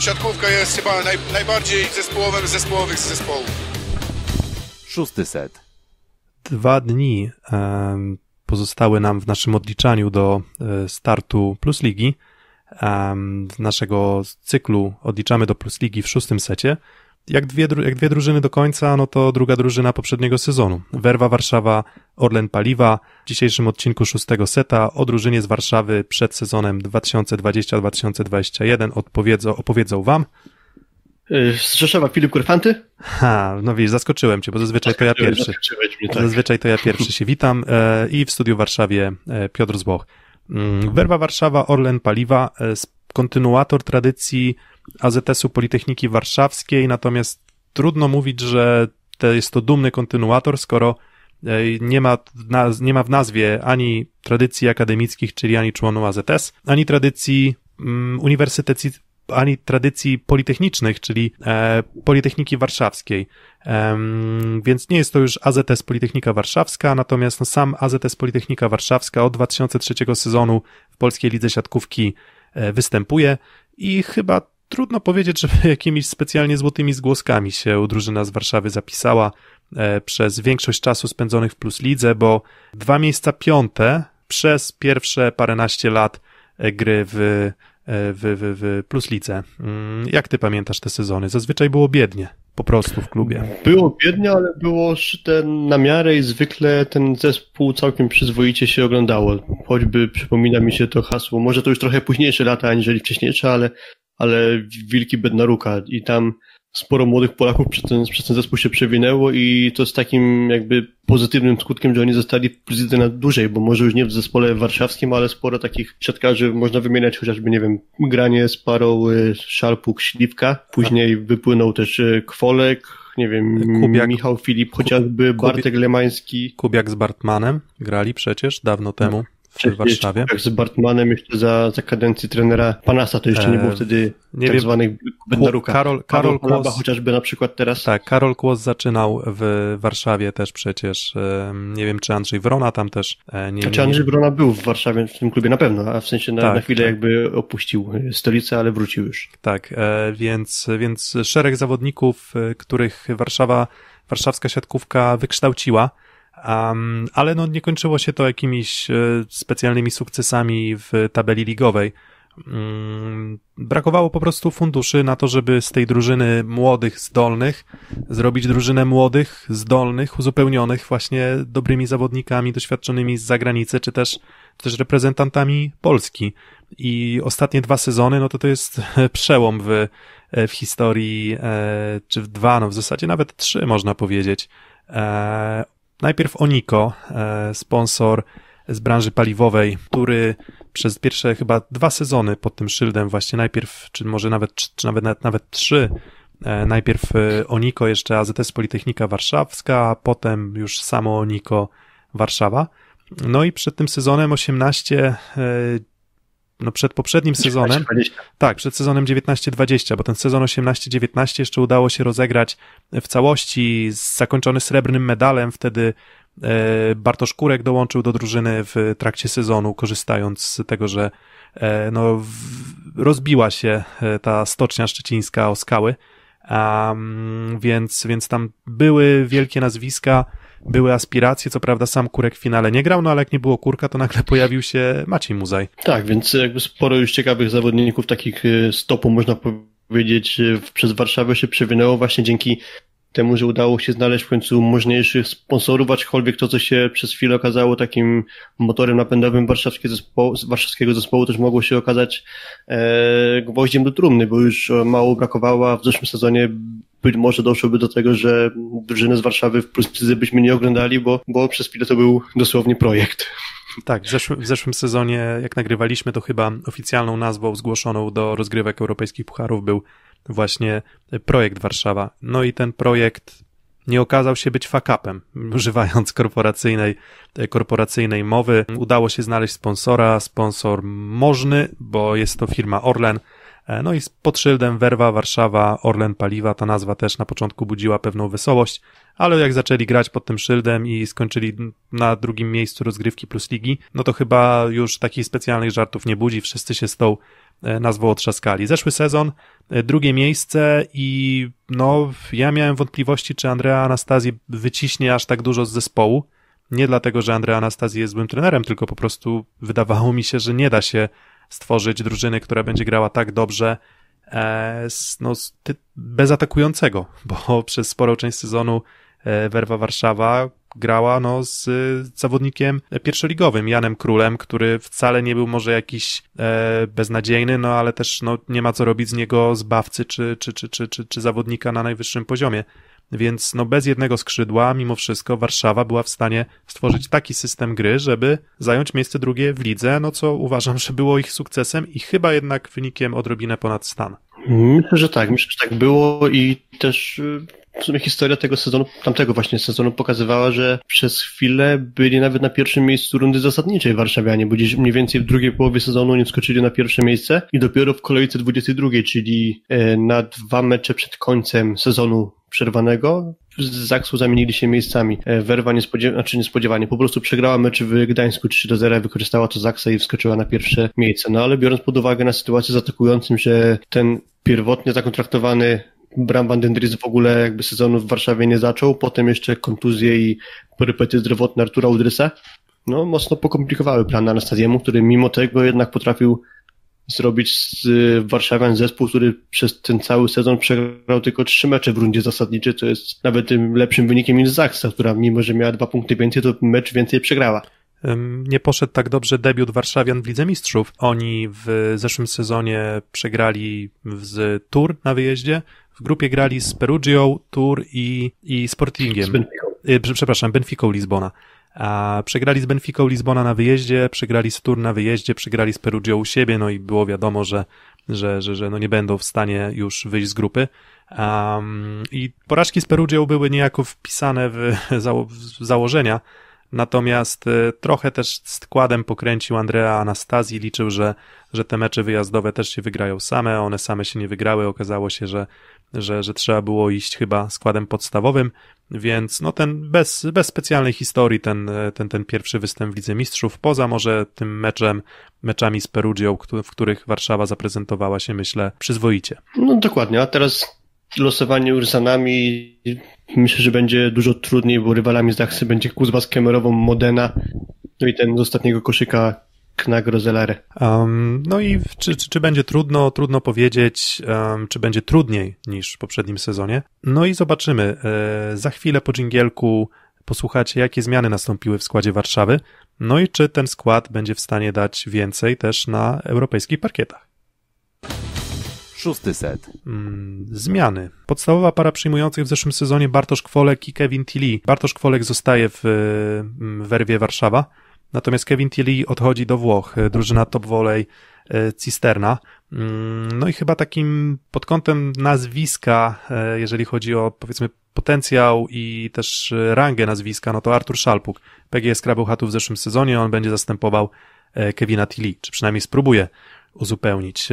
siatkówka jest chyba naj, najbardziej zespołowym z zespołowych z zespołów. Szósty set. Dwa dni pozostały nam w naszym odliczaniu do e, startu Plus Ligi. Z naszego cyklu odliczamy do Plus Ligi w szóstym secie jak dwie, jak dwie drużyny do końca, no to druga drużyna poprzedniego sezonu. Werwa Warszawa, Orlen Paliwa. W dzisiejszym odcinku szóstego seta o drużynie z Warszawy przed sezonem 2020-2021 opowiedzą, opowiedzą wam. Y, z Rzeszowa Filip Kurfanty? Ha, no wiesz, zaskoczyłem cię, bo zazwyczaj to ja pierwszy. Mnie, tak. Zazwyczaj to ja pierwszy się witam e, i w studiu w Warszawie e, Piotr Zboch. Mm, Werwa Warszawa, Orlen Paliwa, e, kontynuator tradycji AZS-u Politechniki Warszawskiej, natomiast trudno mówić, że to jest to dumny kontynuator, skoro e, nie ma, nie ma w nazwie ani tradycji akademickich, czyli ani członu AZS, ani tradycji um, ani tradycji politechnicznych, czyli e, Politechniki Warszawskiej. więc nie jest to już AZS Politechnika Warszawska, natomiast no, sam AZS Politechnika Warszawska od 2003 sezonu w Polskiej Lidze Siatkówki e, występuje i chyba trudno powiedzieć, żeby jakimiś specjalnie złotymi zgłoskami się drużyna z Warszawy zapisała e, przez większość czasu spędzonych w Plus Lidze, bo dwa miejsca piąte przez pierwsze paręnaście lat e, gry w, e, w, w, w Plus Lidze. Mm, jak ty pamiętasz te sezony? Zazwyczaj było biednie po prostu w klubie. Było biednie, ale było szyte na miarę i zwykle ten zespół całkiem przyzwoicie się oglądało. Choćby przypomina mi się to hasło, może to już trochę późniejsze lata aniżeli wcześniejsze, ale ale Wilki Bednaruka. I tam sporo młodych Polaków przez ten, przez ten zespół się przewinęło i to z takim jakby pozytywnym skutkiem, że oni zostali w Plizydze na dłużej, bo może już nie w zespole warszawskim, ale sporo takich siatkarzy można wymieniać chociażby, nie wiem, granie z parą y, Szarpuk, Śliwka, później wypłynął też y, Kwolek, nie wiem, Kubiak, Michał Filip, chociażby Bartek Lemański. Kubiak z Bartmanem grali przecież dawno temu w Warszawie. Jak z Bartmanem jeszcze za, za kadencji trenera Panasa, to jeszcze nie było e, wtedy nie tak wiem, zwanych Bednaruka. Karol, Karol Kłos, chociażby na przykład teraz. Tak, Karol Kłos zaczynał w Warszawie też przecież. E, nie wiem, czy Andrzej Wrona tam też. E, nie, znaczy Andrzej Wrona był w Warszawie, w tym klubie na pewno, a w sensie na, tak, na chwilę tak. jakby opuścił stolicę, ale wrócił już. Tak, więc, więc szereg zawodników, których Warszawa, warszawska siatkówka wykształciła. Um, ale no nie kończyło się to jakimiś e, specjalnymi sukcesami w tabeli ligowej. Um, brakowało po prostu funduszy na to, żeby z tej drużyny młodych, zdolnych zrobić drużynę młodych, zdolnych, uzupełnionych właśnie dobrymi zawodnikami doświadczonymi z zagranicy, czy też, też reprezentantami Polski. I ostatnie dwa sezony, no to to jest przełom w, w historii, e, czy w dwa, no w zasadzie nawet trzy można powiedzieć. Najpierw Oniko, e, sponsor z branży paliwowej, który przez pierwsze chyba dwa sezony pod tym szyldem właśnie najpierw, czy może nawet, czy nawet, nawet, nawet trzy, e, najpierw e, Oniko, jeszcze AZS Politechnika Warszawska, a potem już samo Oniko Warszawa. No i przed tym sezonem 18 no przed poprzednim sezonem, tak, przed sezonem 19-20, bo ten sezon 18-19 jeszcze udało się rozegrać w całości, zakończony srebrnym medalem, wtedy e, Bartosz Kurek dołączył do drużyny w trakcie sezonu, korzystając z tego, że e, no, rozbiła się e, ta stocznia szczecińska o skały, um, więc, więc tam były wielkie nazwiska, były aspiracje, co prawda sam Kurek w finale nie grał, no ale jak nie było Kurka, to nagle pojawił się Maciej Muzaj. Tak, więc jakby sporo już ciekawych zawodników, takich y, stopu można powiedzieć, y, przez Warszawę się przewinęło właśnie dzięki temu, że udało się znaleźć w końcu możniejszych sponsorów, aczkolwiek to, co się przez chwilę okazało takim motorem napędowym warszawskiego zespołu, warszawskiego zespołu też mogło się okazać e, gwoździem do trumny, bo już mało brakowało, w zeszłym sezonie być może doszłoby do tego, że drużyny z Warszawy w Pruszczyzy byśmy nie oglądali, bo, bo przez chwilę to był dosłownie projekt. Tak, w zeszłym, w zeszłym sezonie, jak nagrywaliśmy, to chyba oficjalną nazwą zgłoszoną do rozgrywek europejskich pucharów był właśnie projekt Warszawa. No i ten projekt nie okazał się być fakapem, używając korporacyjnej, korporacyjnej mowy. Udało się znaleźć sponsora, sponsor możny, bo jest to firma Orlen, E, no i pod szyldem Werwa, Warszawa, Orlen Paliwa, ta nazwa też na początku budziła pewną wesołość, ale jak zaczęli grać pod tym szyldem i skończyli na drugim miejscu rozgrywki plus ligi, no to chyba już takich specjalnych żartów nie budzi, wszyscy się z tą e, nazwą otrzaskali. Zeszły sezon, e, drugie miejsce i no, ja miałem wątpliwości, czy Andrea Anastazji wyciśnie aż tak dużo z zespołu. Nie dlatego, że Andrea Anastazji jest złym trenerem, tylko po prostu wydawało mi się, że nie da się stworzyć drużyny, która będzie grała tak dobrze, e, no, bez atakującego, bo przez sporą część sezonu e, Werwa Warszawa grała no, z zawodnikiem pierwszoligowym, Janem Królem, który wcale nie był może jakiś e, beznadziejny, no ale też no, nie ma co robić z niego zbawcy czy, czy, czy, czy, czy, czy zawodnika na najwyższym poziomie. Więc no bez jednego skrzydła, mimo wszystko, Warszawa była w stanie stworzyć taki system gry, żeby zająć miejsce drugie w lidze, no co uważam, że było ich sukcesem i chyba jednak wynikiem odrobinę ponad stan. Myślę, że tak, myślę, że tak było i też y, w sumie historia tego sezonu, tamtego właśnie sezonu pokazywała, że przez chwilę byli nawet na pierwszym miejscu rundy zasadniczej warszawianie, bo gdzieś mniej więcej w drugiej połowie sezonu nie skoczyli na pierwsze miejsce i dopiero w kolejce 22, czyli e, na dwa mecze przed końcem sezonu przerwanego z Zaksu zamienili się miejscami. E, Werwa niespodziewanie, znaczy niespodziewanie, po prostu przegrała mecz w Gdańsku 3 do 0, wykorzystała to Zaksa i wskoczyła na pierwsze miejsce. No ale biorąc pod uwagę na sytuację z atakującym, że ten pierwotnie zakontraktowany Bram van den Dries w ogóle jakby sezonu w Warszawie nie zaczął, potem jeszcze kontuzje i perypety zdrowotne Artura Udrysa, no mocno pokomplikowały plan Anastazjemu, który mimo tego jednak potrafił zrobić z Warszawian zespół, który przez ten cały sezon przegrał tylko trzy mecze w rundzie zasadniczej, to jest nawet tym lepszym wynikiem niż Zaksa, która mimo, że miała dwa punkty więcej, to mecz więcej przegrała. Nie poszedł tak dobrze debiut Warszawian w Lidze Mistrzów. Oni w zeszłym sezonie przegrali z Tour na wyjeździe, w grupie grali z Perugią, Tour i, i Sportingiem. Z Benficą. Y, przepraszam, Benficą Lizbona. A przegrali z Benficą Lizbona na wyjeździe, przegrali z Tour na wyjeździe, przegrali z Perugią u siebie, no i było wiadomo, że, że, że, że no nie będą w stanie już wyjść z grupy. Um, I porażki z Perugią były niejako wpisane w, zało w założenia, Natomiast y, trochę też składem pokręcił Andrea Anastazji, liczył, że, że te mecze wyjazdowe też się wygrają same, one same się nie wygrały, okazało się, że, że, że trzeba było iść chyba składem podstawowym, więc no ten bez, bez specjalnej historii ten, ten, ten pierwszy występ w Lidze Mistrzów, poza może tym meczem, meczami z Perugią, w których Warszawa zaprezentowała się, myślę, przyzwoicie. No dokładnie, a teraz losowanie Ursanami myślę, że będzie dużo trudniej, bo rywalami z Dachsy będzie Kuzba z Kemerową, Modena, no i ten z ostatniego koszyka Knak Rozelare. Um, no i czy, czy, czy, będzie trudno? Trudno powiedzieć, um, czy będzie trudniej niż w poprzednim sezonie. No i zobaczymy. E, za chwilę po dżingielku posłuchacie, jakie zmiany nastąpiły w składzie Warszawy, no i czy ten skład będzie w stanie dać więcej też na europejskich parkietach. Szósty set. Mm, zmiany. Podstawowa para przyjmujących w zeszłym sezonie Bartosz Kwolek i Kevin Tilly. Bartosz Kwolek zostaje w, w Werwie Warszawa, natomiast Kevin Tilly odchodzi do Włoch. Drużyna Top Volley e, Cisterna. Mm, no i chyba takim pod kątem nazwiska, e, jeżeli chodzi o powiedzmy potencjał i też rangę nazwiska, no to Artur Szalpuk. PGS Krabełchatu w zeszłym sezonie, on będzie zastępował e, Kevina Tilly, czy przynajmniej spróbuje uzupełnić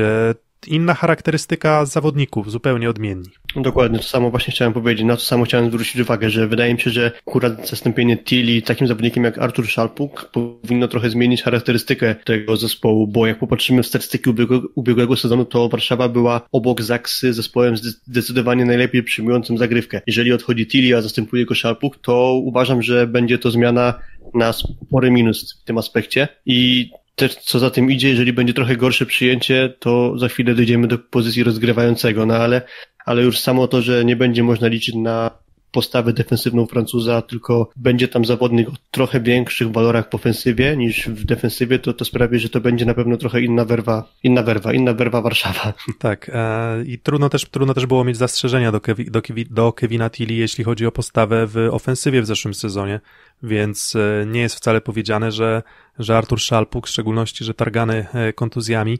inna charakterystyka zawodników, zupełnie odmienni. Dokładnie, to samo właśnie chciałem powiedzieć, na to samo chciałem zwrócić uwagę, że wydaje mi się, że akurat zastąpienie Tilly takim zawodnikiem jak Artur Szalpuk powinno trochę zmienić charakterystykę tego zespołu, bo jak popatrzymy w statystyki ubiegłego, ubiegłego sezonu, to Warszawa była obok Zaksy zespołem zdecydowanie najlepiej przyjmującym zagrywkę. Jeżeli odchodzi Tilly, a zastępuje go Szalpuk, to uważam, że będzie to zmiana na spory minus w tym aspekcie i też co za tym idzie, jeżeli będzie trochę gorsze przyjęcie, to za chwilę dojdziemy do pozycji rozgrywającego, no ale, ale już samo to, że nie będzie można liczyć na postawę defensywną Francuza, tylko będzie tam zawodnik o trochę większych walorach w ofensywie niż w defensywie, to to sprawi, że to będzie na pewno trochę inna werwa, inna werwa, inna werwa Warszawa. Tak, e, i trudno też, trudno też było mieć zastrzeżenia do, Kevi, do, Kevi, do Kevina Tilly, jeśli chodzi o postawę w ofensywie w zeszłym sezonie, więc e, nie jest wcale powiedziane, że, że Artur Szalpuk, w szczególności, że targany e, kontuzjami,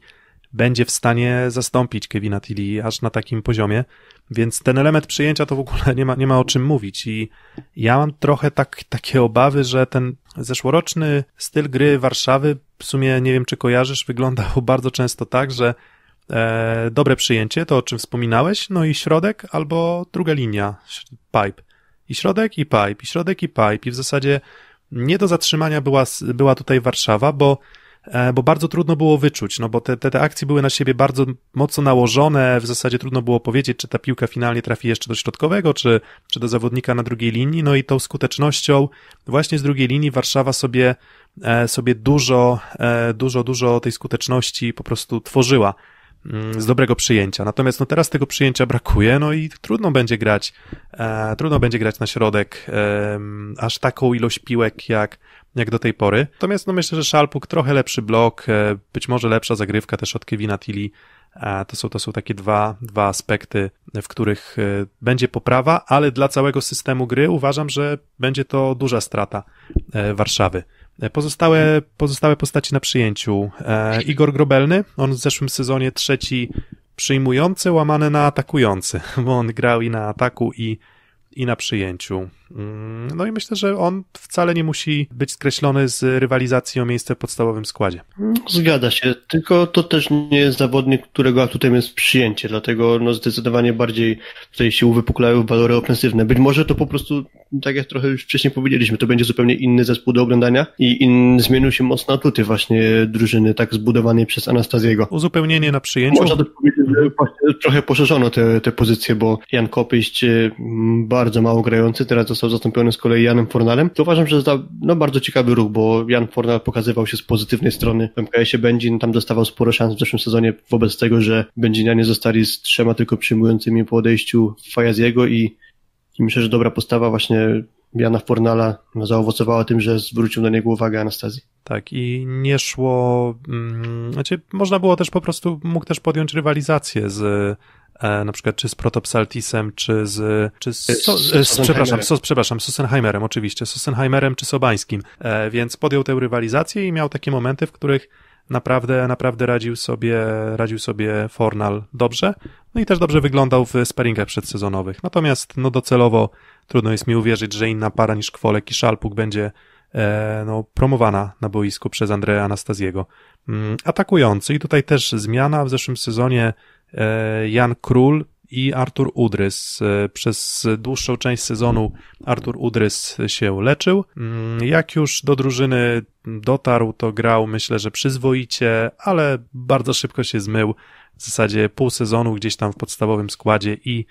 będzie w stanie zastąpić Kevina Tilly aż na takim poziomie, więc ten element przyjęcia to w ogóle nie ma, nie ma o czym mówić i ja mam trochę tak, takie obawy, że ten zeszłoroczny styl gry Warszawy, w sumie nie wiem czy kojarzysz, wyglądał bardzo często tak, że e, dobre przyjęcie, to o czym wspominałeś, no i środek albo druga linia, pipe. I środek i pipe, i środek i pipe i w zasadzie nie do zatrzymania była, była tutaj Warszawa, bo bo bardzo trudno było wyczuć, no bo te, te, te akcje były na siebie bardzo mocno nałożone, w zasadzie trudno było powiedzieć, czy ta piłka finalnie trafi jeszcze do środkowego, czy, czy do zawodnika na drugiej linii, no i tą skutecznością właśnie z drugiej linii Warszawa sobie, e, sobie dużo, e, dużo, dużo tej skuteczności po prostu tworzyła mm, z dobrego przyjęcia. Natomiast no teraz tego przyjęcia brakuje, no i trudno będzie grać, e, trudno będzie grać na środek e, aż taką ilość piłek jak, jak do tej pory. Natomiast no myślę, że Szalpuk trochę lepszy blok, e, być może lepsza zagrywka też od Kevina Tilly. E, to są, to są takie dwa, dwa aspekty, w których e, będzie poprawa, ale dla całego systemu gry uważam, że będzie to duża strata Warszawy. Pozostałe, pozostałe postaci na przyjęciu. Igor Grobelny, on w zeszłym sezonie trzeci przyjmujący, łamany na atakujący, bo on grał i na ataku, i, i na przyjęciu. Mm, No i myślę, że on wcale nie musi być skreślony z rywalizacji o miejsce w podstawowym składzie. Zgadza się, tylko to też nie jest zawodnik, którego atutem jest przyjęcie, dlatego no zdecydowanie bardziej tutaj się uwypuklają walory ofensywne. Być może to po prostu, tak jak trochę już wcześniej powiedzieliśmy, to będzie zupełnie inny zespół do oglądania i in, zmienił się mocno atuty właśnie drużyny tak zbudowanej przez Anastazjego. Uzupełnienie na przyjęciu. Można też powiedzieć, że trochę poszerzono te, te pozycje, bo Jan Kopyść e, m, bardzo mało grający, teraz został zastąpiony z kolei Janem Fornalem. To uważam, że za, no, bardzo ciekawy ruch, bo Jan Fornal pokazywał się z pozytywnej strony w MKS-ie Będzin, tam dostawał sporo szans w zeszłym sezonie wobec tego, że Będzinianie zostali z trzema tylko przyjmującymi po odejściu Fajaziego i, i myślę, że dobra postawa właśnie Jana Fornala zaowocowała tym, że zwrócił na niego uwagę Anastazji. Tak, i nie szło. Mm, znaczy, można było też po prostu, mógł też podjąć rywalizację z. E, na przykład czy z Protopsaltisem, czy z, czy z, so, z z, przepraszam, so, przepraszam, Sossenheimerem oczywiście, Sossenheimerem czy Sobańskim, e, więc podjął tę rywalizację i miał takie momenty, w których naprawdę, naprawdę radził sobie, radził sobie Fornal dobrze, no i też dobrze wyglądał w sparingach przedsezonowych. Natomiast, no docelowo trudno jest mi uwierzyć, że inna para niż Kwolek i Szalpuk będzie e, no, promowana na boisku przez Andrea Anastazjego. Mm, Atakujący. I tutaj też zmiana w zeszłym sezonie Jan Król i Artur Udrys. E, Przez dłuższą część sezonu Artur Udrys się leczył. Mm, Jak już do drużyny dotarł, to grał myślę, że przyzwoicie, ale bardzo szybko się zmył. W zasadzie pół sezonu gdzieś tam w podstawowym składzie i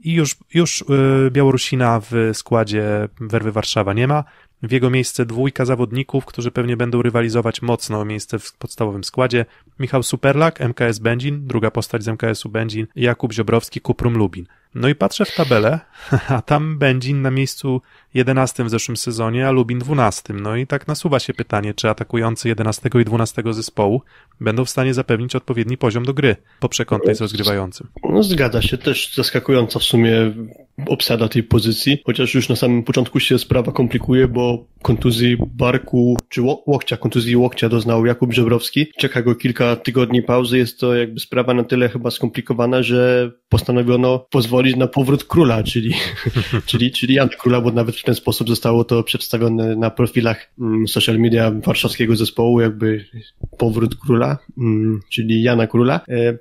i już, już y, Białorusina w składzie Werwy Warszawa nie ma. W jego miejsce dwójka zawodników, którzy pewnie będą rywalizować mocno o miejsce w podstawowym składzie. Michał Superlak, MKS Będzin, druga postać z MKS-u Będzin, Jakub Ziobrowski, Kuprum Lubin. No i patrzę w tabelę, a tam Będzin na miejscu 11 w zeszłym sezonie, a Lubin 12. No i tak nasuwa się pytanie, czy atakujący 11 i 12 zespołu będą w stanie zapewnić odpowiedni poziom do gry po przekątnej z rozgrywającym. No zgadza się, też zaskakująca w sumie obsada tej pozycji, chociaż już na samym początku się sprawa komplikuje, bo kontuzji barku, czy ło- łokcia, kontuzji łokcia doznał Jakub Żebrowski. Czeka go kilka tygodni pauzy, jest to jakby sprawa na tyle chyba skomplikowana, że postanowiono pozwolić na powrót króla, czyli, czyli, czyli Jan Króla, bo nawet w ten sposób zostało to przedstawione na profilach mm, social media warszawskiego zespołu, jakby powrót króla, mm, czyli Jana Króla. E,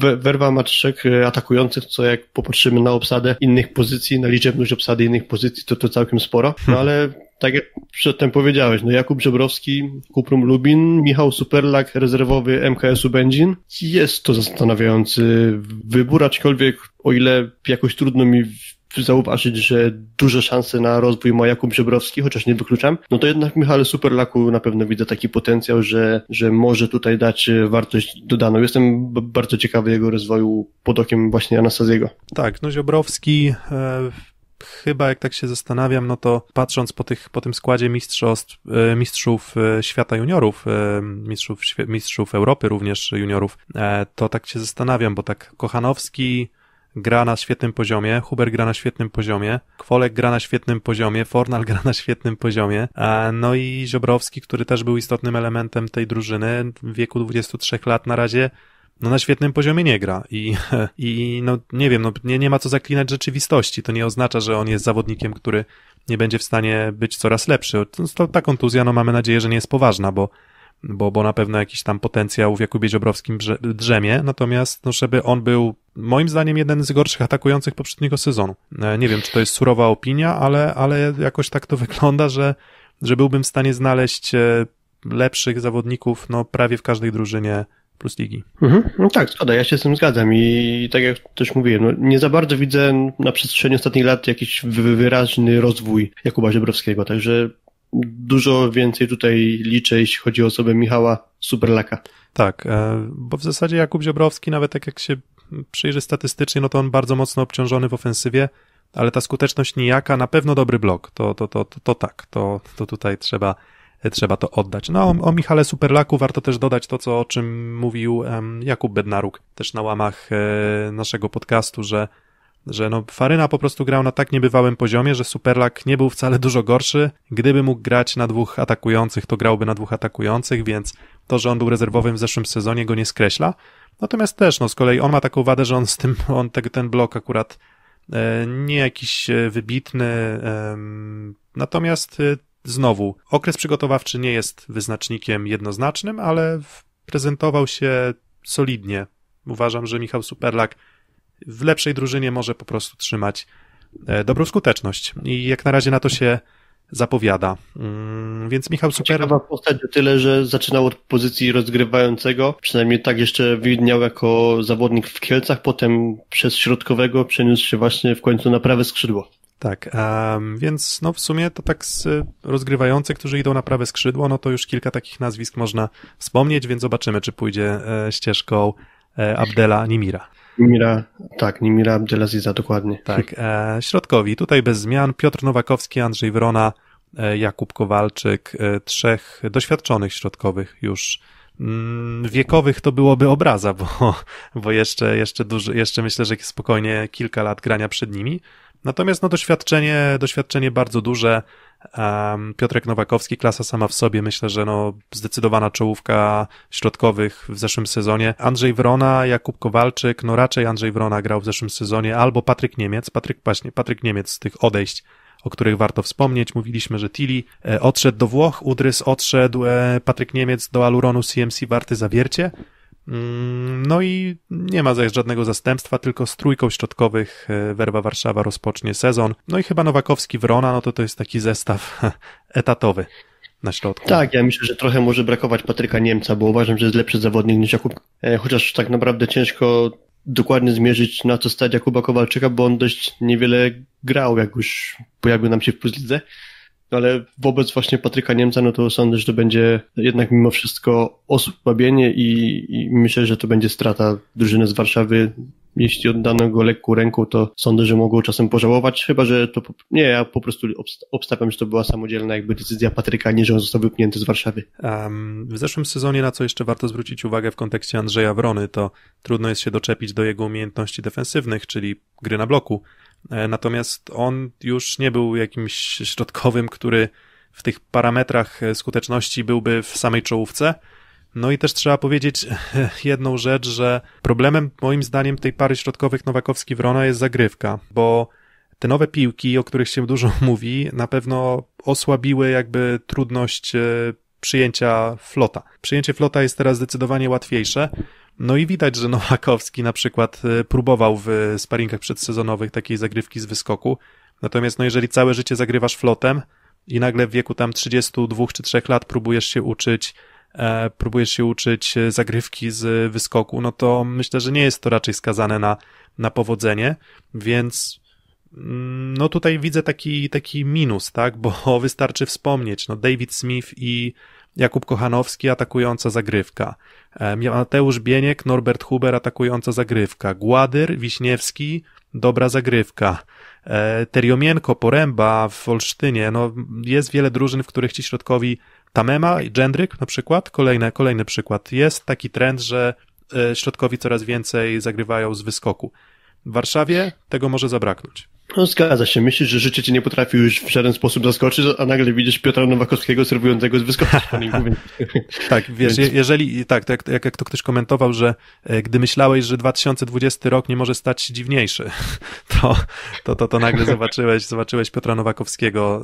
We- Werwa ma trzech e, atakujących, co jak popatrzymy na obsadę innych pozycji, na liczebność obsady innych pozycji, to to całkiem sporo. No ale tak jak przedtem powiedziałeś, no Jakub Żebrowski, Kuprum Lubin, Michał Superlak, rezerwowy MKS-u Będzin. Jest to zastanawiający wybór, aczkolwiek o ile jakoś trudno mi zauważyć, że duże szanse na rozwój ma Jakub Żebrowski, chociaż nie wykluczam, no to jednak w Michale Superlaku na pewno widzę taki potencjał, że, że może tutaj dać e, wartość dodaną. Jestem bardzo ciekawy jego rozwoju pod okiem właśnie Anastazjego. Tak, no Ziobrowski, e, chyba jak tak się zastanawiam, no to patrząc po, tych, po tym składzie mistrzostw, e, mistrzów e, świata juniorów, mistrzów, mistrzów Europy również juniorów, to tak się zastanawiam, bo tak Kochanowski gra na świetnym poziomie, Huber gra na świetnym poziomie, Kwolek gra na świetnym poziomie, Fornal gra na świetnym poziomie, no i Ziobrowski, który też był istotnym elementem tej drużyny w wieku 23 lat na razie no na świetnym poziomie nie gra i, i no nie wiem, no nie, nie ma co zaklinać rzeczywistości. To nie oznacza, że on jest zawodnikiem, który nie będzie w stanie być coraz lepszy. To, ta kontuzja, no mamy nadzieję, że nie jest poważna, bo, bo, bo na pewno jakiś tam potencjał w Jakubie Ziobrowskim drze- drzemie, natomiast no żeby on był moim zdaniem jeden z gorszych atakujących poprzedniego sezonu. E, Nie wiem, czy to jest surowa opinia, ale, ale jakoś tak to wygląda, że, że byłbym w stanie znaleźć e, lepszych zawodników, no prawie w każdej drużynie plus ligi. Mhm. No tak, zgoda, ja się z tym zgadzam i tak jak też mówiłem, no nie za bardzo widzę na przestrzeni ostatnich lat jakiś wyraźny rozwój Jakuba Żebrowskiego, także dużo więcej tutaj liczę, jeśli chodzi o osobę Michała Superlaka. Tak, e, bo w zasadzie Jakub Ziobrowski, nawet tak jak się przyjrzy statystycznie, no to on bardzo mocno obciążony w ofensywie, ale ta skuteczność nijaka, na pewno dobry blok, to, to, to, to, to tak, to, to tutaj trzeba, trzeba to oddać. No o, Michale Superlaku warto też dodać to, co, o czym mówił um, Jakub Bednaruk, też na łamach e, naszego podcastu, że że no Faryna po prostu grał na tak niebywałym poziomie, że Superlak nie był wcale dużo gorszy. Gdyby mógł grać na dwóch atakujących, to grałby na dwóch atakujących, więc to, że on był rezerwowym w zeszłym sezonie go nie skreśla. Natomiast też, no z kolei on ma taką wadę, że on z tym, on te, ten blok akurat e, nie jakiś e, wybitny, natomiast e, znowu, okres przygotowawczy nie jest wyznacznikiem jednoznacznym, ale prezentował się solidnie. Uważam, że Michał Superlak w lepszej drużynie może po prostu trzymać dobrą skuteczność. I jak na razie na to się zapowiada. Mm, więc Michał Super... Ciekawa postać tyle, że zaczynał od pozycji rozgrywającego, przynajmniej tak jeszcze widniał jako zawodnik w Kielcach, potem przez środkowego przeniósł się właśnie w końcu na prawe skrzydło. Tak, um, więc no w sumie to tak z rozgrywających, którzy idą na prawe skrzydło, no to już kilka takich nazwisk można wspomnieć, więc zobaczymy, czy pójdzie e, ścieżką e, Abdela Nimira. Nimira, tak, Nimira Abdelaziza, dokładnie. Tak, e, środkowi, tutaj bez zmian, Piotr Nowakowski, Andrzej Wrona, e, Jakub Kowalczyk, e, trzech doświadczonych środkowych już mm, wiekowych to byłoby obraza, bo, bo jeszcze, jeszcze duży, jeszcze myślę, że spokojnie kilka lat grania przed nimi. Natomiast no doświadczenie, doświadczenie bardzo duże, Piotrek Nowakowski, klasa sama w sobie, myślę, że no zdecydowana czołówka środkowych w zeszłym sezonie. Andrzej Wrona, Jakub Kowalczyk, no raczej Andrzej Wrona grał w zeszłym sezonie, albo Patryk Niemiec, Patryk właśnie, Patryk Niemiec z tych odejść o których warto wspomnieć. Mówiliśmy, że Tilly e, odszedł do Włoch, Udrys odszedł, e, Patryk Niemiec do Aluronu CMC Warty Zawiercie. Mm, no i nie ma zaś żadnego zastępstwa, tylko z trójką środkowych e, Werwa Warszawa rozpocznie sezon. No i chyba Nowakowski Wrona, no to to jest taki zestaw etatowy na środku. Tak, ja myślę, że trochę może brakować Patryka Niemca, bo uważam, że jest lepszy zawodnik niż Jakub. E, chociaż tak naprawdę ciężko dokładnie zmierzyć na co stać Jakuba Kowalczyka, bo on dość niewiele grał, jak już pojawił nam się w Plus Lidze ale wobec właśnie Patryka Niemca, no to sądzę, że to będzie jednak mimo wszystko osłabienie i, i myślę, że to będzie strata drużyny z Warszawy. Jeśli oddano go lekką ręką, to sądzę, że mogą czasem pożałować, chyba że to. Nie, ja po prostu obstawiam, że to była samodzielna jakby decyzja Patryka, nie że on został wypchnięty z Warszawy. Um, w zeszłym sezonie, na co jeszcze warto zwrócić uwagę w kontekście Andrzeja Wrony, to trudno jest się doczepić do jego umiejętności defensywnych, czyli gry na bloku. E, natomiast on już nie był jakimś środkowym, który w tych parametrach skuteczności byłby w samej czołówce. No i też trzeba powiedzieć jedną rzecz, że problemem moim zdaniem tej pary środkowych Nowakowski-Wrona jest zagrywka, bo te nowe piłki, o których się dużo mówi, na pewno osłabiły jakby trudność e, przyjęcia flota. Przyjęcie flota jest teraz zdecydowanie łatwiejsze, no i widać, że Nowakowski na przykład e, próbował w sparingach przedsezonowych takiej zagrywki z wyskoku. Natomiast no jeżeli całe życie zagrywasz flotem i nagle w wieku tam 32 czy 3 lat próbujesz się uczyć e, próbujesz się uczyć e, zagrywki z wyskoku, no to myślę, że nie jest to raczej skazane na, na powodzenie, więc mm, no tutaj widzę taki, taki minus, tak, bo wystarczy wspomnieć, no David Smith i Jakub Kochanowski, atakująca zagrywka. E, Mateusz Bieniek, Norbert Huber, atakująca zagrywka. Gładyr, Wiśniewski, dobra zagrywka. E, Teriomienko, Poręba w Olsztynie, no jest wiele drużyn, w których ci środkowi Tamema Dżendryk na przykład, kolejny, kolejny przykład. Jest taki trend, że e, środkowi coraz więcej zagrywają z wyskoku. W Warszawie tego może zabraknąć. No zgadza się. Myślisz, że życie cię nie potrafi już w żaden sposób zaskoczyć, a nagle widzisz Piotra Nowakowskiego serwującego z wyskoku Tak, wiesz, Więc... jeżeli, tak, tak jak, jak to ktoś komentował, że e, gdy myślałeś, że 2020 rok nie może stać się dziwniejszy, to, to, to, to nagle zobaczyłeś, zobaczyłeś Piotra Nowakowskiego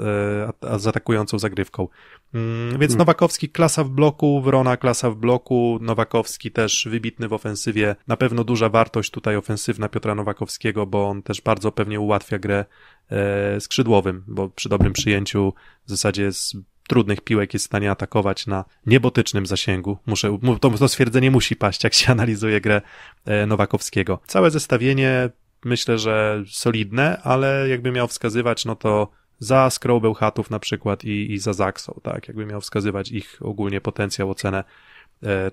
e, z atakującą zagrywką. Mm, więc hmm. Nowakowski klasa w bloku, Wrona klasa w bloku, Nowakowski też wybitny w ofensywie. Na pewno duża wartość tutaj ofensywna Piotra Nowakowskiego, bo on też bardzo pewnie ułatwia grę e, skrzydłowym, bo przy dobrym przyjęciu w zasadzie jest trudnych piłek jest w stanie atakować na niebotycznym zasięgu. Muszę, to, to stwierdzenie musi paść, jak się analizuje grę e, Nowakowskiego. Całe zestawienie myślę, że solidne, ale jakby miał wskazywać, no to za Scroll Bełchatów na przykład i, i za Zaxą, tak, jakby miał wskazywać ich ogólnie potencjał, ocenę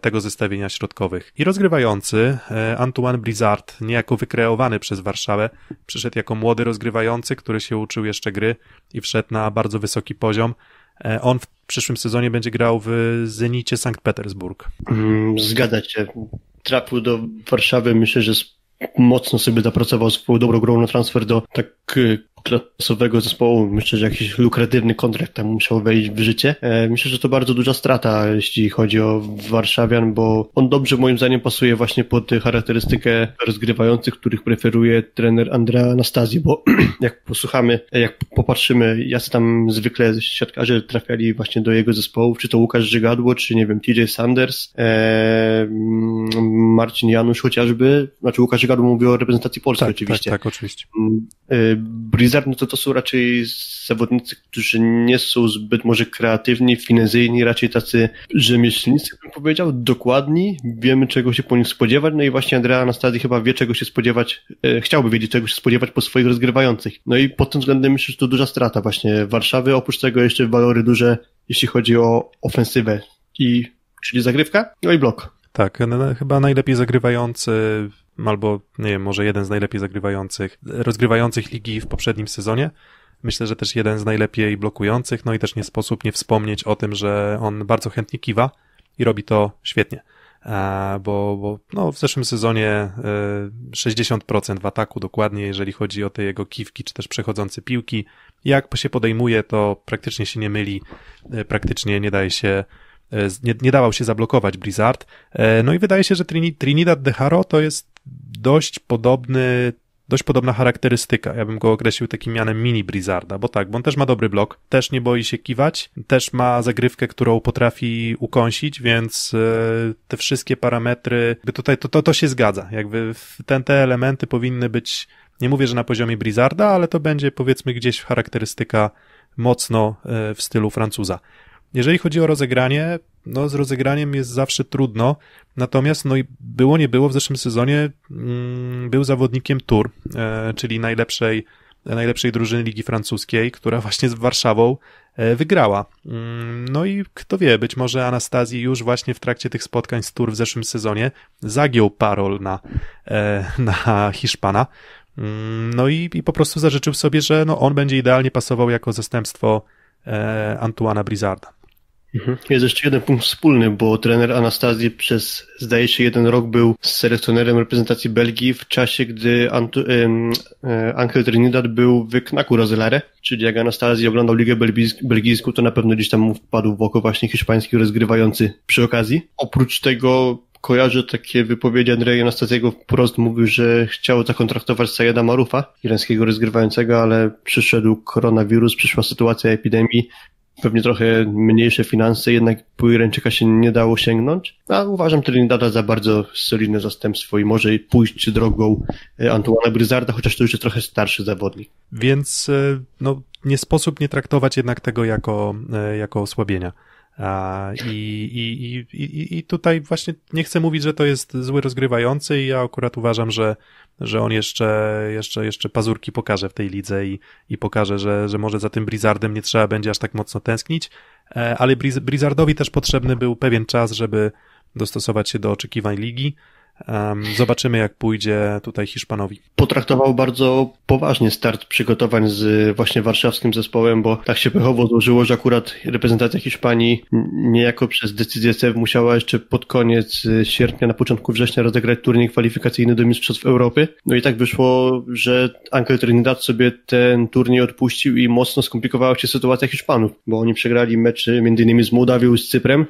tego zestawienia środkowych. I rozgrywający e, Antoine Blizzard, niejako wykreowany przez Warszawę, przyszedł jako młody rozgrywający, który się uczył jeszcze gry i wszedł na bardzo wysoki poziom. E, on w przyszłym sezonie będzie grał w Zenicie Sankt Petersburg. Mm, zgadza się. Trafił do Warszawy, myślę, że mocno sobie zapracował swoją dobrą grą na transfer do tak klasowego zespołu. Myślę, że jakiś lukratywny kontrakt tam musiał wejść w życie. E, myślę, że to bardzo duża strata, jeśli chodzi o Warszawian, bo on dobrze moim zdaniem pasuje właśnie pod charakterystykę rozgrywających, których preferuje trener Andrea Anastazji, bo jak posłuchamy, jak popatrzymy, jacy tam zwykle siatkarze trafiali właśnie do jego zespołów, czy to Łukasz Żygadło, czy nie wiem, TJ Sanders, e, Marcin Janusz chociażby, znaczy Łukasz Żygadło mówi o reprezentacji polskiej tak, oczywiście. Tak, tak, oczywiście. E, Blizzard, no to to są raczej zawodnicy, którzy nie są zbyt może kreatywni, finezyjni, raczej tacy rzemieślnicy, bym powiedział, dokładni, wiemy czego się po nich spodziewać, no i właśnie Andrea Anastazji chyba wie czego się spodziewać, e, chciałby wiedzieć czego się spodziewać po swoich rozgrywających. No i pod tym względem myślę, że to duża strata właśnie Warszawy, oprócz tego jeszcze walory duże, jeśli chodzi o ofensywę i, czyli zagrywka, no i blok. Tak, chyba najlepiej zagrywający albo nie wiem, może jeden z najlepiej zagrywających, rozgrywających ligi w poprzednim sezonie. Myślę, że też jeden z najlepiej blokujących, no i też nie sposób nie wspomnieć o tym, że on bardzo chętnie kiwa i robi to świetnie. Bo, bo no, w zeszłym sezonie 60% w ataku dokładnie, jeżeli chodzi o te jego kiwki, czy też przechodzące piłki. Jak się podejmuje, to praktycznie się nie myli, praktycznie nie daje się nie, nie dawał się zablokować Blizzard. No i wydaje się, że Trinidad de Haro to jest dość podobny, dość podobna charakterystyka. Ja bym go określił takim mianem mini Blizzarda, bo tak, bo on też ma dobry blok, też nie boi się kiwać, też ma zagrywkę, którą potrafi ukąsić, więc e, te wszystkie parametry, tutaj to, to, to się zgadza. Jakby ten, te elementy powinny być, nie mówię, że na poziomie Blizzarda, ale to będzie powiedzmy gdzieś charakterystyka mocno e, w stylu Francuza. Jeżeli chodzi o rozegranie, no z rozegraniem jest zawsze trudno, natomiast no i było nie było w zeszłym sezonie mm, był zawodnikiem Tour, e, czyli najlepszej, najlepszej drużyny Ligi Francuskiej, która właśnie z Warszawą e, wygrała. Mm, no i kto wie, być może Anastazji już właśnie w trakcie tych spotkań z Tour w zeszłym sezonie zagiął parol na, e, na Hiszpana. Mm, no i, i po prostu zażyczył sobie, że no on będzie idealnie pasował jako zastępstwo Antuana Blizzarda. Mhm. Jest jeszcze jeden punkt wspólny, bo trener Anastazji przez, zdaje się, jeden rok był selekcjonerem reprezentacji Belgii w czasie, gdy Antu, e, Angel Trinidad był w Knaku Rozelare, czyli jak Anastazji oglądał Ligę Belgijską, to na pewno gdzieś tam mu wpadł w oko właśnie hiszpański rozgrywający przy okazji. Oprócz tego kojarzę takie wypowiedzi Andrzeja Anastaziego wprost mówił, że chciał zakontraktować Sayeda Marufa, irańskiego rozgrywającego, ale przyszedł koronawirus, przyszła sytuacja epidemii, pewnie trochę mniejsze finanse, jednak po Irańczyka się nie dało sięgnąć. A uważam Trinidada za bardzo solidne zastępstwo i może pójść drogą e, Antoana Bryzarda, chociaż to już jest trochę starszy zawodnik. Więc e, no, nie sposób nie traktować jednak tego jako, e, jako osłabienia. I, i, i, I tutaj właśnie nie chcę mówić, że to jest zły rozgrywający ja akurat uważam, że, że on jeszcze, jeszcze, jeszcze pazurki pokaże w tej lidze i, i pokaże, że, że może za tym Blizzardem nie trzeba będzie aż tak mocno tęsknić, e, ale Blizzardowi też potrzebny był pewien czas, żeby dostosować się do oczekiwań ligi, zobaczymy, jak pójdzie tutaj Hiszpanowi. Potraktował bardzo poważnie start przygotowań z właśnie warszawskim zespołem, bo tak się pechowo złożyło, że akurat reprezentacja Hiszpanii niejako przez decyzję CEF musiała jeszcze pod koniec sierpnia, na początku września rozegrać turniej kwalifikacyjny do Mistrzostw Europy. No i tak wyszło, że Angel Trinidad sobie ten turniej odpuścił i mocno skomplikowała się sytuacja Hiszpanów, bo oni przegrali mecze m.in. z Mołdawią i z Cyprem,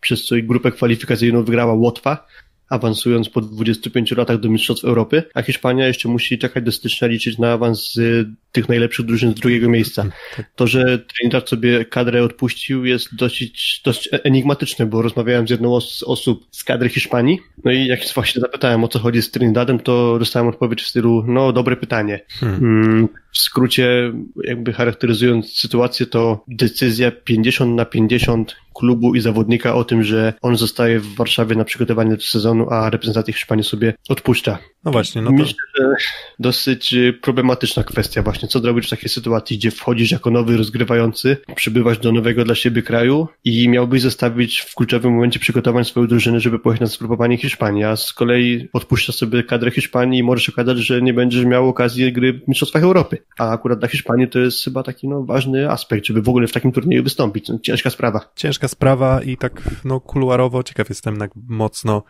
przez co ich grupę kwalifikacyjną wygrała Łotwa, awansując po 25 latach do Mistrzostw Europy, a Hiszpania jeszcze musi czekać do stycznia liczyć na awans z tych najlepszych drużyn z drugiego miejsca. Tak. To, że Trinidad sobie kadrę odpuścił jest dosyć, dosyć enigmatyczne, bo rozmawiałem z jedną z osób z kadry Hiszpanii, no i jak właśnie zapytałem o co chodzi z Trinidadem, to dostałem odpowiedź w stylu, no dobre pytanie. Hmm. W skrócie, jakby charakteryzując sytuację, to decyzja 50 na 50 klubu i zawodnika o tym, że on zostaje w Warszawie na przygotowanie do sezonu, a reprezentacja Hiszpanii sobie odpuszcza. No właśnie, no to... Myślę, że dosyć y, problematyczna kwestia właśnie, co zrobić w takiej sytuacji, gdzie wchodzisz jako nowy rozgrywający, przybywasz do nowego dla siebie kraju i miałbyś zostawić w kluczowym momencie przygotować swoją drużynę, żeby pojechać na spróbowanie Hiszpanii, a z kolei odpuszczasz sobie kadrę Hiszpanii i możesz okazać, że nie będziesz miał okazji gry w Mistrzostwach Europy. A akurat dla Hiszpanii to jest chyba taki no, ważny aspekt, żeby w ogóle w takim turnieju wystąpić. No, ciężka sprawa. Ciężka sprawa i tak no kuluarowo ciekaw jestem jak mocno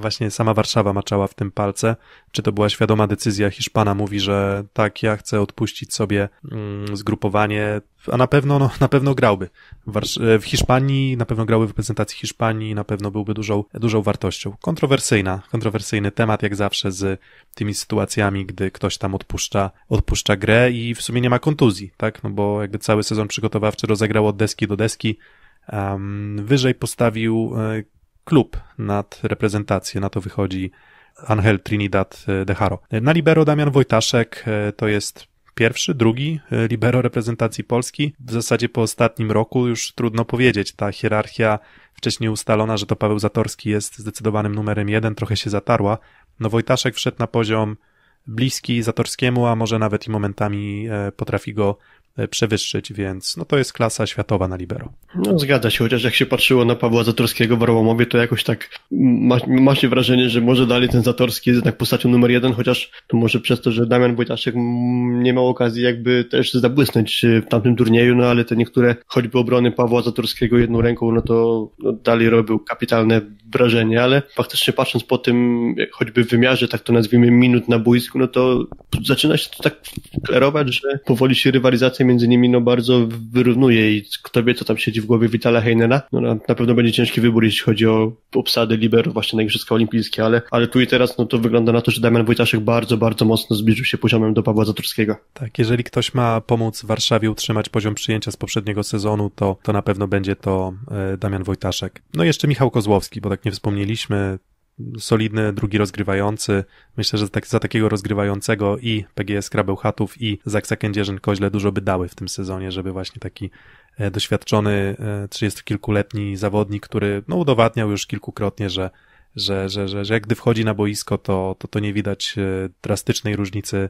właśnie sama Warszawa maczała w tym palce. Czy to była świadoma decyzja Hiszpana? Mówi, że tak, ja chcę odpuścić sobie mm, zgrupowanie, a na pewno, no, na pewno grałby. E, w Hiszpanii, na pewno grałby w reprezentacji Hiszpanii, na pewno byłby dużą, dużą wartością. Kontrowersyjna, kontrowersyjny temat, jak zawsze z tymi sytuacjami, gdy ktoś tam odpuszcza, odpuszcza grę i w sumie nie ma kontuzji, tak? No bo jakby cały sezon przygotowawczy rozegrał od deski do deski, um, wyżej postawił e, klub nad reprezentację, na to wychodzi Angel Trinidad e, de Haro. Na libero Damian Wojtaszek e, to jest pierwszy, drugi e, libero reprezentacji Polski. W zasadzie po ostatnim roku już trudno powiedzieć. Ta hierarchia wcześniej ustalona, że to Paweł Zatorski jest zdecydowanym numerem jeden, trochę się zatarła. No Wojtaszek wszedł na poziom bliski Zatorskiemu, a może nawet i momentami e, potrafi go e, przewyższyć, więc no to jest klasa światowa na libero. No zgadza się, chociaż jak się patrzyło na Pawła Zatorskiego w Arłamowie, to jakoś tak ma, ma się wrażenie, że może dalej ten Zatorski jest jednak postacią numer jeden, chociaż to może przez to, że Damian Wojtaszek nie miał okazji jakby też zabłysnąć w tamtym turnieju, no ale te niektóre choćby obrony Pawła Zatorskiego jedną ręką, no to no, dalej robił kapitalne wrażenie, ale faktycznie patrząc po tym choćby wymiarze, tak to nazwijmy, minut na boisku, no to zaczyna się to tak klerować, że powoli się rywalizacja między nimi no bardzo wyrównuje i kto wie, co tam siedzi w głowie Vitala Heinena, no na, na pewno będzie ciężki wybór, jeśli chodzi o obsadę libero właśnie na Igrzyska Olimpijskie, ale, ale tu i teraz no to wygląda na to, że Damian Wojtaszek bardzo, bardzo mocno zbliżył się poziomem do Pawła Zatorskiego. Tak, jeżeli ktoś ma pomóc Warszawie utrzymać poziom przyjęcia z poprzedniego sezonu, to, to na pewno będzie to e, Damian Wojtaszek. No i jeszcze Michał Kozłowski, bo tak nie wspomnieliśmy, solidny drugi rozgrywający. Myślę, że tak, za takiego rozgrywającego i PGS Krabełchatów i Zaksa Kędzierzyn-Koźle dużo by dały w tym sezonie, żeby właśnie taki e, doświadczony, trzydziestokilkuletni zawodnik, który no, udowadniał już kilkukrotnie, że, że, że, że, że jak gdy wchodzi na boisko, to, to, to nie widać e, drastycznej różnicy e,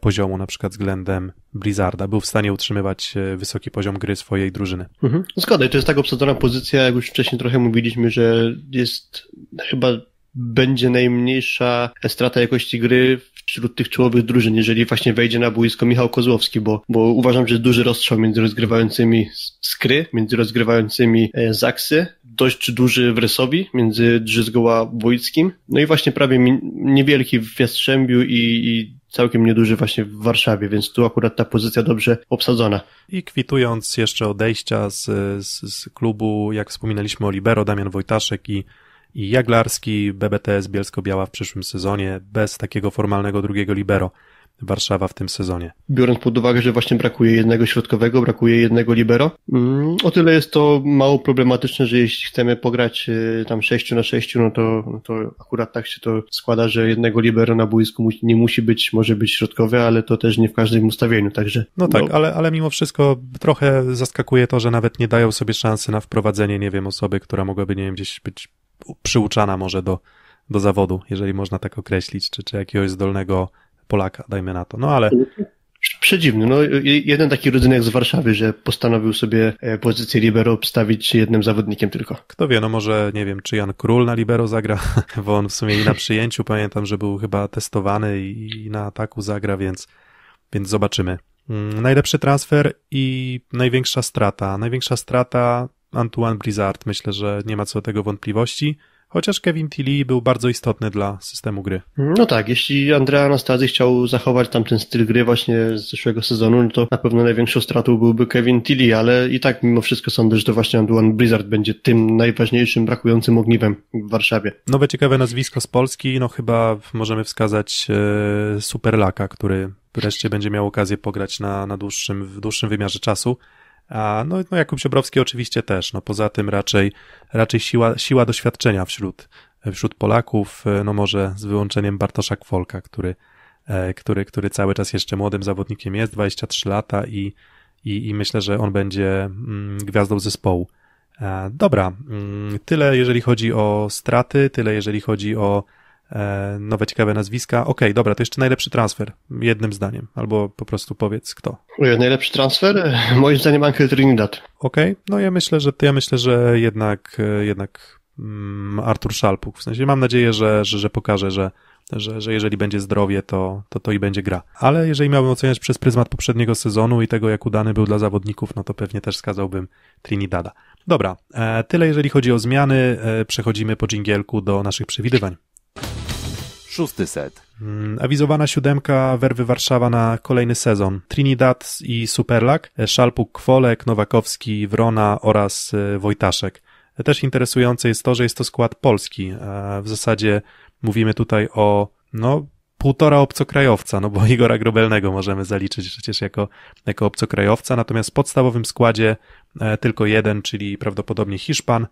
poziomu, na przykład względem Blizzarda. Był w stanie utrzymywać e, wysoki poziom gry swojej drużyny. Mhm. Zgoda, to jest tak obsadzona pozycja, jak już wcześniej trochę mówiliśmy, że jest chyba będzie najmniejsza strata jakości gry wśród tych czołowych drużyn, jeżeli właśnie wejdzie na boisko Michał Kozłowski, bo, bo uważam, że duży rozstrzał między rozgrywającymi Skry, między rozgrywającymi e, Zaksy, dość duży w Rysowi, między Drzyzgoła Wojckim, no i właśnie prawie niewielki w Jastrzębiu i, i całkiem nieduży właśnie w Warszawie, więc tu akurat ta pozycja dobrze obsadzona. I kwitując jeszcze odejścia z, z, z klubu, jak wspominaliśmy o Libero, Damian Wojtaszek i i Jaglarski, BBTS Bielsko-Biała w przyszłym sezonie, bez takiego formalnego drugiego libero. Warszawa w tym sezonie. Biorąc pod uwagę, że właśnie brakuje jednego środkowego, brakuje jednego libero, mm, o tyle jest to mało problematyczne, że jeśli chcemy pograć y, tam 6 na 6, no to, no to akurat tak się to składa, że jednego libero na boisku nie musi być, może być środkowy, ale to też nie w każdym ustawieniu, także. No tak, no. Ale, ale mimo wszystko trochę zaskakuje to, że nawet nie dają sobie szansy na wprowadzenie, nie wiem, osoby, która mogłaby, nie wiem, gdzieś być przyuczana może do, do zawodu, jeżeli można tak określić, czy, czy jakiegoś zdolnego Polaka, dajmy na to. No ale. Przedziwny. No, jeden taki rodzynek z Warszawy, że postanowił sobie e, pozycję libero obstawić jednym zawodnikiem tylko. Kto wie, no może, nie wiem, czy Jan Król na libero zagra, bo on w sumie i na przyjęciu, pamiętam, że był chyba testowany i na ataku zagra, więc, więc zobaczymy. Mm, najlepszy transfer i największa strata. Największa strata Antoine Blizzard, myślę, że nie ma co do tego wątpliwości. Chociaż Kevin Tilly był bardzo istotny dla systemu gry. No tak, jeśli Andrea Anastazji chciał zachować tamten styl gry właśnie z zeszłego sezonu, no to na pewno największą stratą byłby Kevin Tilly, ale i tak mimo wszystko sądzę, że to właśnie Antoine Blizzard będzie tym najważniejszym brakującym ogniwem w Warszawie. Nowe ciekawe nazwisko z Polski, no chyba możemy wskazać e, Superlaka, który wreszcie będzie miał okazję pograć na, na dłuższym, w dłuższym wymiarze czasu. A no, no Jakub Ziobrowski oczywiście też. No poza tym raczej, raczej siła, siła doświadczenia wśród, wśród Polaków, no może z wyłączeniem Bartosza Kwolka, który e, który, który cały czas jeszcze młodym zawodnikiem jest, 23 lata i, i, i myślę, że on będzie mm, gwiazdą zespołu. E, dobra, mm, tyle jeżeli chodzi o straty, tyle jeżeli chodzi o e, nowe ciekawe nazwiska. Okej, okay, dobra, to jeszcze najlepszy transfer, jednym zdaniem, albo po prostu powiedz kto. Najlepszy transfer? Moim zdaniem Ankel Trinidad. Okej, okay, no ja myślę, że ja myślę, że jednak, jednak mm, Artur Szalpuk, w sensie mam nadzieję, że, że, że pokaże, że że, że jeżeli będzie zdrowie, to, to to i będzie gra. Ale jeżeli miałbym oceniać przez pryzmat poprzedniego sezonu i tego, jak udany był dla zawodników, no to pewnie też skazałbym Trinidada. Dobra, e, tyle jeżeli chodzi o zmiany. E, przechodzimy po dżingielku do naszych przewidywań. Szósty set. Mm, awizowana siódemka Werwy Warszawa na kolejny sezon. Trinidad i Superlak, e, Szalpuk Kwolek, Nowakowski, Wrona oraz Wojtaszek. Też interesujące jest to, że jest to skład polski. W zasadzie mówimy tutaj o, no, półtora obcokrajowca, no bo Igora Grobelnego możemy zaliczyć przecież jako, jako obcokrajowca, natomiast w podstawowym składzie e, tylko jeden, czyli prawdopodobnie Hiszpan, E,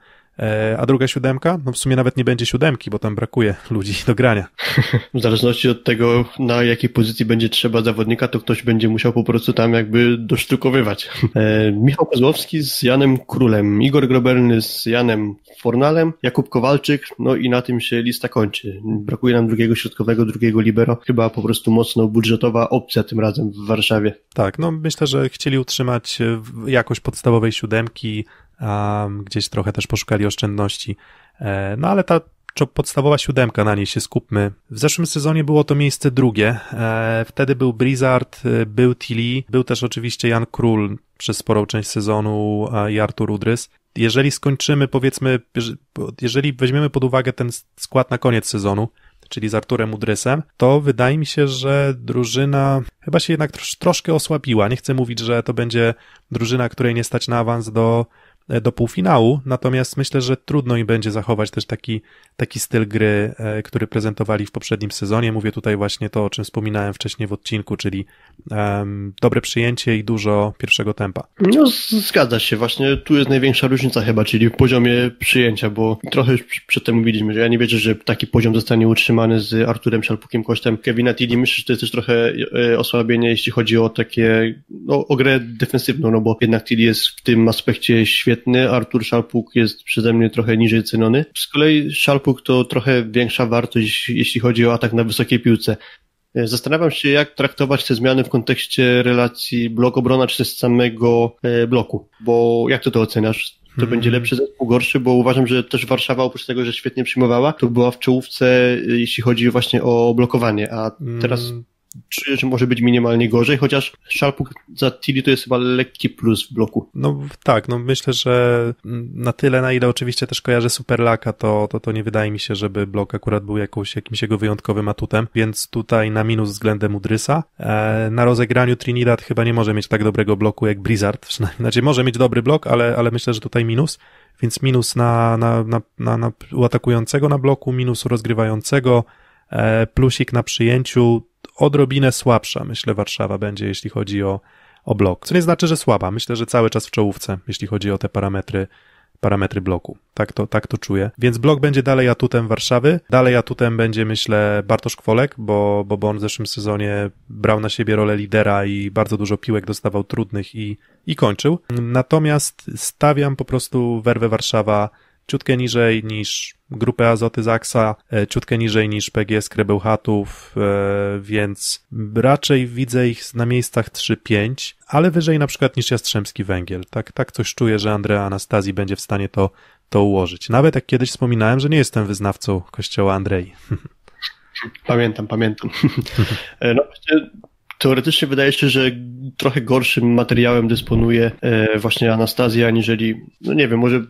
a druga siódemka? No w sumie nawet nie będzie siódemki, bo tam brakuje ludzi do grania. W zależności od tego, na jakiej pozycji będzie trzeba zawodnika, to ktoś będzie musiał po prostu tam jakby dosztukowywać. E, Michał Kozłowski z Janem Królem, Igor Grobelny z Janem Fornalem, Jakub Kowalczyk, no i na tym się lista kończy. Brakuje nam drugiego środkowego, drugiego libero. Chyba po prostu mocno budżetowa opcja tym razem w Warszawie. Tak, no myślę, że chcieli utrzymać jakość podstawowej siódemki, gdzieś trochę też poszukali oszczędności. E, no ale ta podstawowa siódemka, na niej się skupmy. W zeszłym sezonie było to miejsce drugie. E, wtedy był Blizzard, e, był Tilly, był też oczywiście Jan Król przez sporą część sezonu i Artur Udrys. Jeżeli skończymy, powiedzmy, jeżeli weźmiemy pod uwagę ten skład na koniec sezonu, czyli z Arturem Udrysem, to wydaje mi się, że drużyna chyba się jednak trosz, troszkę osłabiła. Nie chcę mówić, że to będzie drużyna, której nie stać na awans do do półfinału, natomiast myślę, że trudno im będzie zachować też taki, taki styl gry, e, który prezentowali w poprzednim sezonie. Mówię tutaj właśnie to, o czym wspominałem wcześniej w odcinku, czyli um, dobre przyjęcie i dużo pierwszego tempa. No, zgadza się. Właśnie tu jest największa różnica chyba, czyli w poziomie przyjęcia, bo trochę już przedtem mówiliśmy, że ja nie wierzę, że taki poziom zostanie utrzymany z Arturem Szalpukiem kosztem Kevina Tilly. Myślę, że to jest też trochę e, osłabienie, jeśli chodzi o takie, no, o grę defensywną, no bo jednak Tilly jest w tym aspekcie świetny świetny, Artur Szalpuk jest przeze mnie trochę niżej ceniony. Z kolei Szalpuk to trochę większa wartość, jeśli chodzi o atak na wysokiej piłce. Zastanawiam się, jak traktować te zmiany w kontekście relacji blok-obrona czy z samego e, bloku, bo jak ty to oceniasz? To hmm. będzie lepszy zespół, gorszy, bo uważam, że też Warszawa oprócz tego, że świetnie przyjmowała, to była w czołówce, e, jeśli chodzi właśnie o blokowanie, a teraz hmm że może być minimalnie gorzej, chociaż Szalpuk za Tilly to jest chyba lekki plus w bloku. No tak, no myślę, że na tyle, na ile oczywiście też kojarzę Superlaka, to, to, to nie wydaje mi się, żeby blok akurat był jakąś, jakimś jego wyjątkowym atutem, więc tutaj na minus względem Udrysa. E, na rozegraniu Trinidad chyba nie może mieć tak dobrego bloku jak Blizzard, przynajmniej, znaczy może mieć dobry blok, ale, ale myślę, że tutaj minus więc minus na, na, na, na, na atakującego na bloku, minus rozgrywającego, e, plusik na przyjęciu, odrobinę słabsza, myślę, Warszawa będzie, jeśli chodzi o, o blok. Co nie znaczy, że słaba. Myślę, że cały czas w czołówce, jeśli chodzi o te parametry parametry bloku. Tak to, tak to czuję. Więc blok będzie dalej atutem Warszawy. Dalej atutem będzie, myślę, Bartosz Kwolek, bo, bo, bo on w zeszłym sezonie brał na siebie rolę lidera i bardzo dużo piłek dostawał trudnych i, i kończył. Natomiast stawiam po prostu werwę Warszawa ciutkę niżej niż grupę Azoty Zaksa, e, ciutkę niżej niż PGS Krebełchatów, e, więc raczej widzę ich na miejscach 3-5, ale wyżej na przykład niż Jastrzębski Węgiel. Tak, tak coś czuję, że Andrea Anastazji będzie w stanie to, to ułożyć. Nawet jak kiedyś wspominałem, że nie jestem wyznawcą kościoła Andrei. Pamiętam, pamiętam. E, no, teoretycznie wydaje się, że trochę gorszym materiałem dysponuje właśnie Anastazja, aniżeli, no nie wiem, może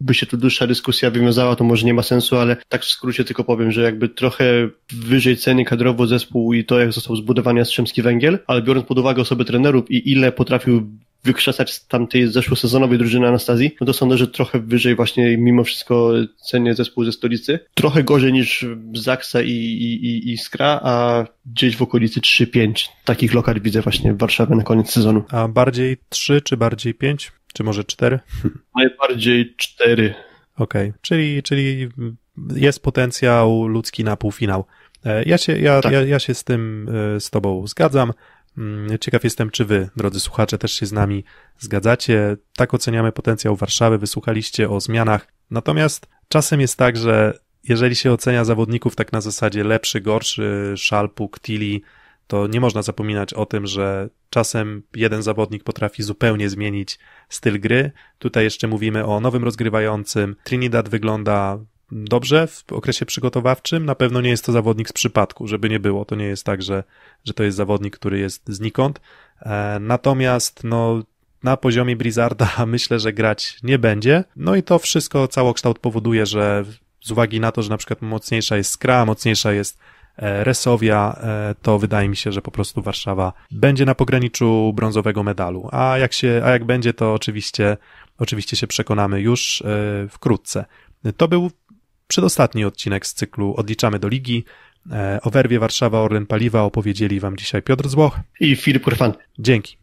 by się tu dłuższa dyskusja wywiązała, to może nie ma sensu, ale tak w skrócie tylko powiem, że jakby trochę wyżej ceny kadrowo zespół i to, jak został zbudowany Jastrzębski Węgiel, ale biorąc pod uwagę osoby trenerów i ile potrafił wykrzesać z tamtej zeszłosezonowej drużyny Anastazji, no to sądzę, że trochę wyżej właśnie mimo wszystko cenię zespół ze stolicy. Trochę gorzej niż Zaksa i, i, i, i Skra, a gdzieś w okolicy 3-5 takich lokali widzę właśnie w Warszawie na koniec sezonu. A bardziej 3 czy bardziej 5? Czy może cztery? Najbardziej cztery. Okej, okay. czyli, czyli jest potencjał ludzki na półfinał E, ja się, ja, Tak. ja, ja się z tym, e, z tobą zgadzam. Mm, Ciekaw jestem, czy wy, drodzy słuchacze, też się z nami zgadzacie. Tak oceniamy potencjał Warszawy, wysłuchaliście o zmianach. Natomiast czasem jest tak, że jeżeli się ocenia zawodników tak na zasadzie lepszy, gorszy, Szalpuk, Tili, to nie można zapominać o tym, że czasem jeden zawodnik potrafi zupełnie zmienić styl gry. Tutaj jeszcze mówimy o nowym rozgrywającym. Trinidad wygląda dobrze w okresie przygotowawczym. Na pewno nie jest to zawodnik z przypadku, żeby nie było. To nie jest tak, że, że to jest zawodnik, który jest znikąd. E, natomiast, no, na poziomie Blizzarda myślę, że grać nie będzie. No i to wszystko, całokształt powoduje, że z uwagi na to, że na przykład mocniejsza jest Skra, mocniejsza jest Resowia, e, to wydaje mi się, że po prostu Warszawa będzie na pograniczu brązowego medalu. A jak się, a jak będzie, to oczywiście, oczywiście się przekonamy już e, wkrótce. To był przedostatni odcinek z cyklu Odliczamy do Ligi. E, O werwie Warszawa Orlen Paliwa opowiedzieli Wam dzisiaj Piotr Złoch. I Filip Korfan. Dzięki.